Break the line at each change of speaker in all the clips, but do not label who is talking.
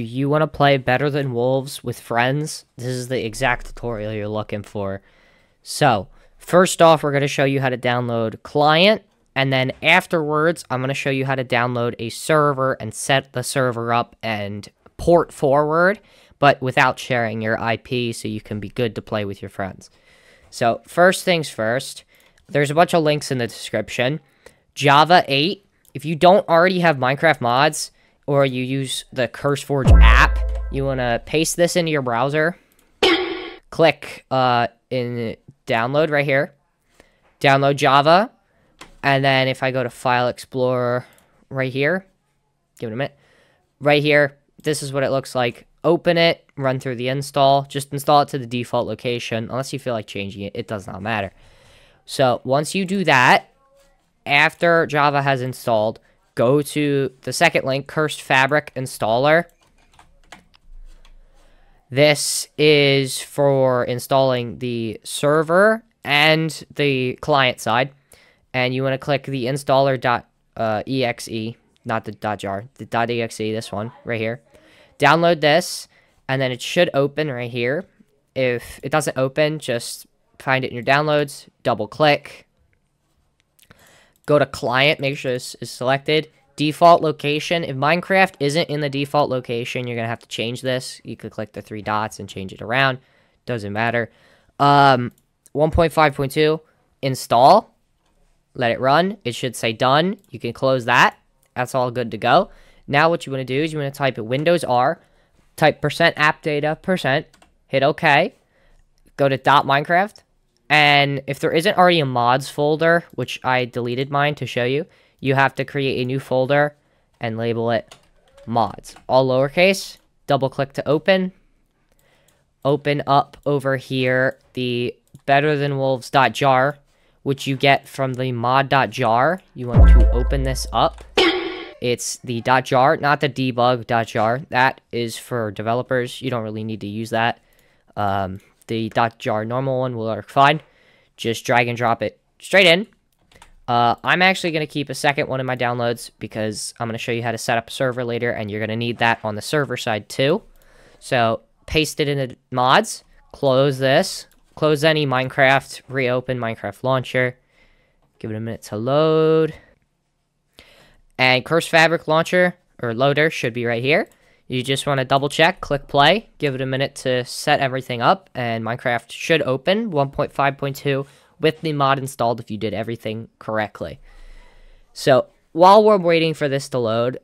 do you want to play Better Than Wolves with friends? This is the exact tutorial you're looking for. So, first off, we're going to show you how to download client. And then afterwards, I'm going to show you how to download a server and set the server up and port forward, but without sharing your IP so you can be good to play with your friends. So, first things first, there's a bunch of links in the description. Java 8, if you don't already have Minecraft mods or you use the CurseForge app, you want to paste this into your browser. Click uh, in download right here. Download Java. And then if I go to File Explorer right here, give it a minute. Right here, this is what it looks like. Open it, run through the install. Just install it to the default location. Unless you feel like changing it, it does not matter. So once you do that, after Java has installed, go to the second link, Cursed Fabric Installer. This is for installing the server and the client side. And you want to click the installer.exe, uh, not the .jar, the .exe, this one right here. Download this, and then it should open right here. If it doesn't open, just find it in your downloads, double click, go to client, make sure this is selected, default location. If Minecraft isn't in the default location, you're going to have to change this. You could click the three dots and change it around. Doesn't matter. Um, 1.5.2, install. Let it run. It should say done. You can close that. That's all good to go. Now what you want to do is you want to type in Windows R, type percent app data percent, hit OK, go to dot Minecraft, and if there isn't already a mods folder, which I deleted mine to show you, you have to create a new folder and label it mods. All lowercase, double click to open. Open up over here the better than wolves.jar, which you get from the mod.jar. You want to open this up. It's the .jar, not the debug.jar. That is for developers. You don't really need to use that. Um, the .jar normal one will work fine. Just drag and drop it straight in. Uh, I'm actually going to keep a second one in my downloads because I'm going to show you how to set up a server later, and you're going to need that on the server side too. So paste it into mods, close this, close any Minecraft, reopen Minecraft launcher, give it a minute to load. And Cursed Fabric launcher or loader should be right here. You just want to double check, click play, give it a minute to set everything up, and Minecraft should open 1.5.2 with the mod installed if you did everything correctly. So while we're waiting for this to load,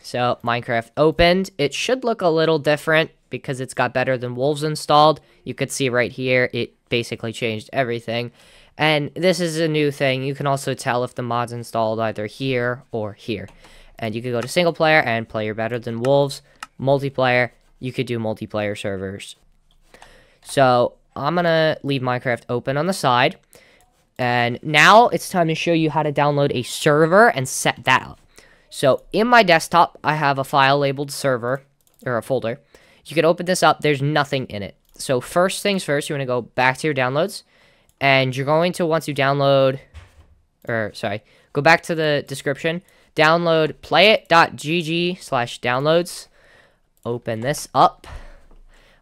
so Minecraft opened. It should look a little different because it's got better than Wolves installed. You could see right here, it basically changed everything. And this is a new thing. You can also tell if the mod's installed either here or here. And you could go to single player and play your better than Wolves. Multiplayer, you could do multiplayer servers so I'm going to leave Minecraft open on the side. And now it's time to show you how to download a server and set that up. So in my desktop, I have a file labeled server, or a folder. You can open this up. There's nothing in it. So first things first, you want to go back to your downloads. And you're going to want to download, or sorry, go back to the description. Download playit.gg slash downloads. Open this up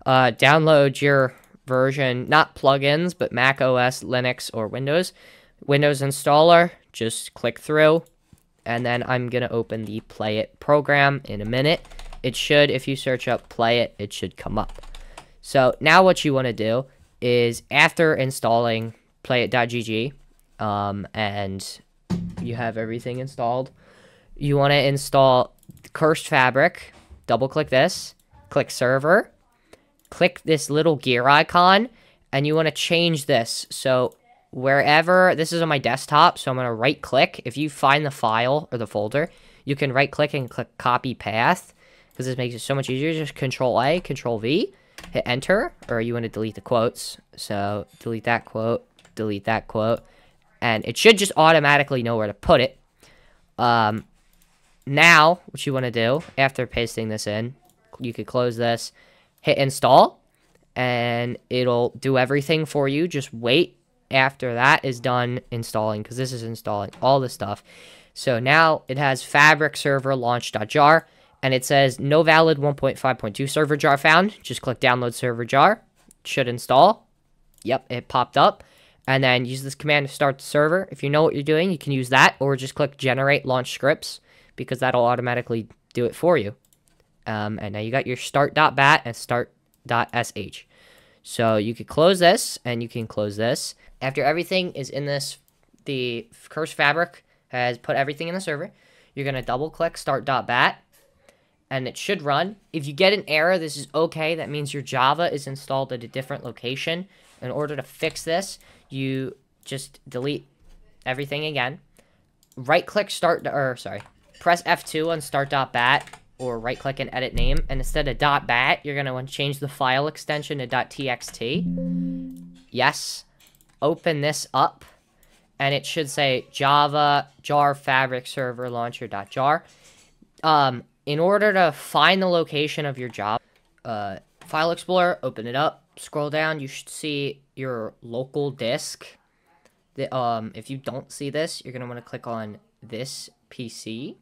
uh, download your version, not plugins, but Mac OS, Linux, or Windows. Windows installer, just click through, and then I'm going to open the Play It program in a minute. It should, if you search up Play It, it should come up. So now what you want to do is after installing playit.gg um, and you have everything installed, you want to install Cursed Fabric. Double click this, click Server, click this little gear icon and you want to change this. So wherever, this is on my desktop, so I'm going to right click. If you find the file or the folder, you can right click and click copy path because this makes it so much easier. Just control A, control V, hit enter, or you want to delete the quotes. So delete that quote, delete that quote, and it should just automatically know where to put it. Um, now, what you want to do after pasting this in, you could close this hit install and it'll do everything for you. Just wait after that is done installing because this is installing all the stuff. So now it has fabric server launch.jar and it says no valid 1.5.2 server jar found. Just click download server jar. should install. Yep, it popped up. And then use this command to start the server. If you know what you're doing, you can use that or just click generate launch scripts because that'll automatically do it for you. Um, and now you got your start.bat and start.sh. So you could close this and you can close this. After everything is in this, the Cursed Fabric has put everything in the server. You're going to double click start.bat and it should run. If you get an error, this is okay. That means your Java is installed at a different location. In order to fix this, you just delete everything again. Right click start, or sorry, press F2 on start.bat or right click and edit name. And instead of .bat, you're going to want to change the file extension to .txt. Yes. Open this up and it should say Java jar fabric server launcher.jar. Um, in order to find the location of your job, uh, File Explorer, open it up, scroll down, you should see your local disk. The, um, if you don't see this, you're going to want to click on this PC,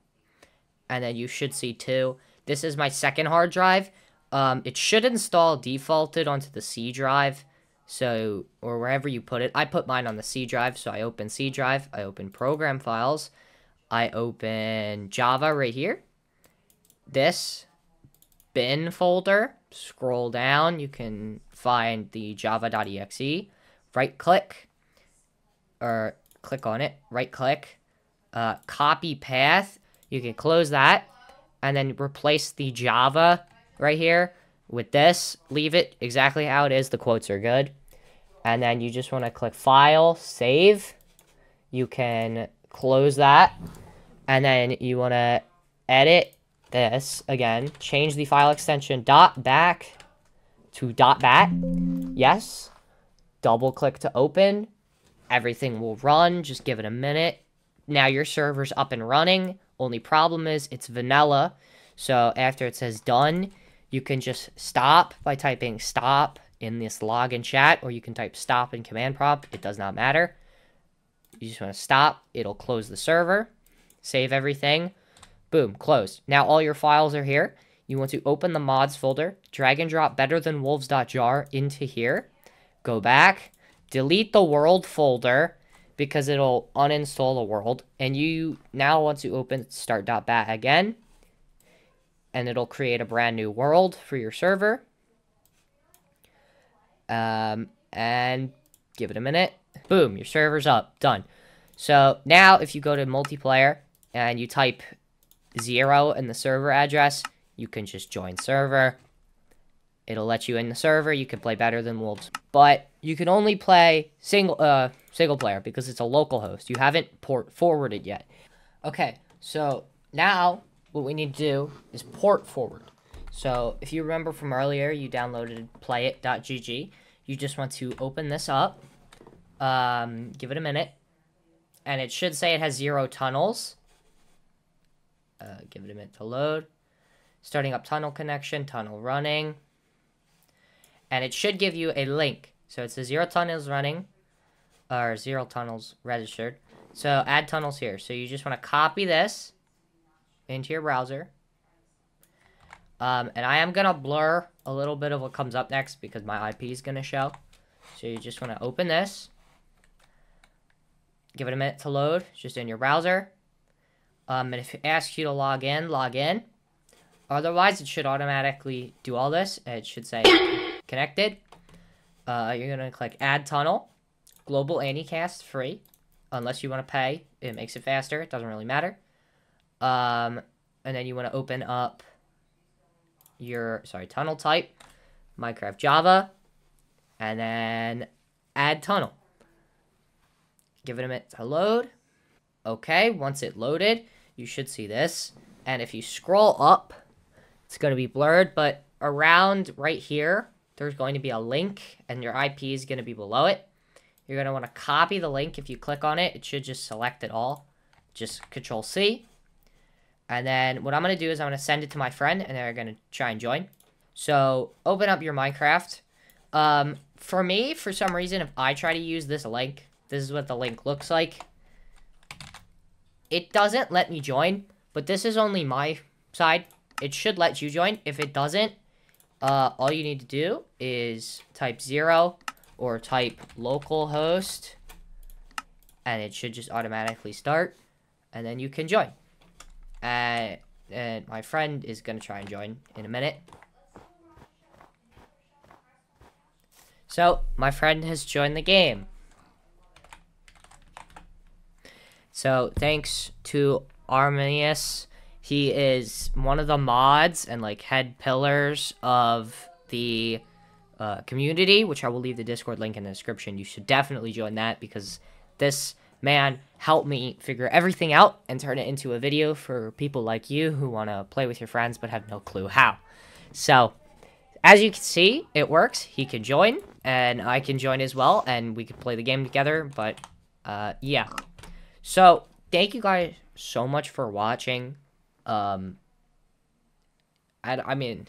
and then you should see two. This is my second hard drive. Um, it should install defaulted onto the C drive, so, or wherever you put it. I put mine on the C drive, so I open C drive, I open program files, I open Java right here. This bin folder, scroll down, you can find the java.exe, right click, or click on it, right click, uh, copy path, you can close that, and then replace the Java right here with this, leave it exactly how it is, the quotes are good, and then you just want to click File, Save, you can close that, and then you want to edit this again, change the file extension dot back to dot bat. Yes. Double click to open. Everything will run. Just give it a minute. Now your server's up and running. Only problem is it's vanilla. So after it says done, you can just stop by typing stop in this login chat, or you can type stop in command prompt. It does not matter. You just want to stop. It'll close the server. Save everything. Boom, closed. Now all your files are here. You want to open the mods folder, drag and drop better than wolves.jar into here. Go back, delete the world folder because it'll uninstall the world. And you now want to open start.bat again. And it'll create a brand new world for your server. Um, and give it a minute. Boom, your server's up. Done. So now if you go to multiplayer and you type 0 in the server address, you can just join server. It'll let you in the server. You can play better than Wolves. But you can only play single uh, single player because it's a local host. You haven't port forwarded yet. Okay, so now what we need to do is port forward. So if you remember from earlier, you downloaded playit.gg. You just want to open this up. Um, give it a minute. And it should say it has zero tunnels. Uh, give it a minute to load. Starting up tunnel connection, tunnel running. And it should give you a link. So it says zero tunnels running, or zero tunnels registered. So add tunnels here. So you just want to copy this into your browser. Um, and I am going to blur a little bit of what comes up next because my IP is going to show. So you just want to open this. Give it a minute to load, just in your browser. Um, and if it asks you to log in, log in. Otherwise, it should automatically do all this. It should say connected. Uh, you're going to click add tunnel. Global Anycast free. Unless you want to pay. It makes it faster. It doesn't really matter. Um, and then you want to open up your, sorry, tunnel type. Minecraft Java. And then add tunnel. Give it a minute to load. Okay, once it loaded, you should see this. And if you scroll up, it's going to be blurred, but around right here, there's going to be a link, and your IP is going to be below it. You're going to want to copy the link. If you click on it, it should just select it all. Just Control C. And then what I'm going to do is I'm going to send it to my friend, and they're going to try and join. So open up your Minecraft. Um, for me, for some reason, if I try to use this link, this is what the link looks like. It doesn't let me join, but this is only my side. It should let you join. If it doesn't, uh, all you need to do is type zero or type localhost, and it should just automatically start, and then you can join. Uh, and my friend is gonna try and join in a minute. So, my friend has joined the game. So, thanks to Arminius. He is one of the mods and like head pillars of the uh, community, which I will leave the Discord link in the description. You should definitely join that because this man helped me figure everything out and turn it into a video for people like you who want to play with your friends but have no clue how. So, as you can see, it works. He can join, and I can join as well, and we can play the game together, but, uh, yeah. So, thank you guys so much for watching. Um, I, I mean...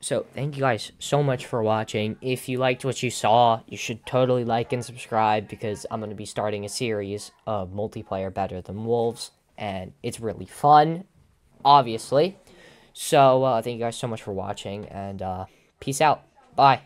So, thank you guys so much for watching. If you liked what you saw, you should totally like and subscribe because I'm going to be starting a series of multiplayer Better Than Wolves, and it's really fun, obviously. So, uh, thank you guys so much for watching, and uh, peace out. Bye.